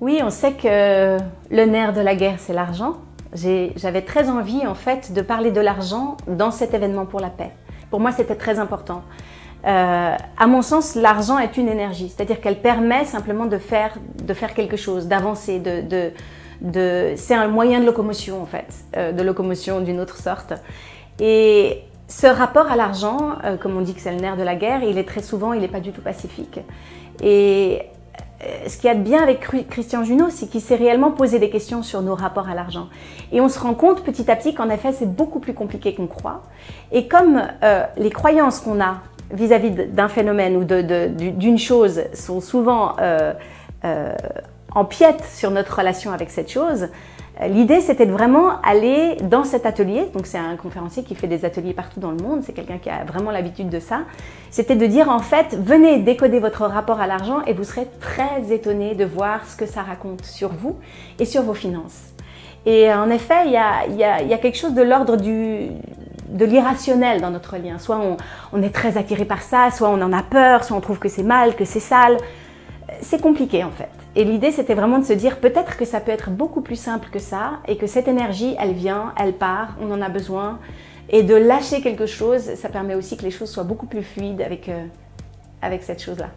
Oui, on sait que le nerf de la guerre, c'est l'argent. J'avais très envie, en fait, de parler de l'argent dans cet événement pour la paix. Pour moi, c'était très important. Euh, à mon sens, l'argent est une énergie, c'est-à-dire qu'elle permet simplement de faire, de faire quelque chose, d'avancer, de, c'est un moyen de locomotion en fait, euh, de locomotion d'une autre sorte. Et ce rapport à l'argent, euh, comme on dit que c'est le nerf de la guerre, il est très souvent, il n'est pas du tout pacifique. Et ce qu'il y a de bien avec Christian Junot, c'est qu'il s'est réellement posé des questions sur nos rapports à l'argent. Et on se rend compte petit à petit qu'en effet, c'est beaucoup plus compliqué qu'on croit. Et comme les croyances qu'on a vis-à-vis d'un phénomène ou d'une chose sont souvent euh, euh, sur notre relation avec cette chose, l'idée c'était de vraiment aller dans cet atelier, donc c'est un conférencier qui fait des ateliers partout dans le monde, c'est quelqu'un qui a vraiment l'habitude de ça, c'était de dire en fait, venez décoder votre rapport à l'argent et vous serez très étonné de voir ce que ça raconte sur vous et sur vos finances. Et en effet, il y a, y a quelque chose de l'ordre du, de l'irrationnel dans notre lien. Soit on, est très attiré par ça, soit on en a peur, soit on trouve que c'est mal, que c'est sale. C'est compliqué en fait. Et l'idée c'était vraiment de se dire peut-être que ça peut être beaucoup plus simple que ça et que cette énergie elle vient, elle part, on en a besoin. Et de lâcher quelque chose, ça permet aussi que les choses soient beaucoup plus fluides avec, euh, cette chose-là.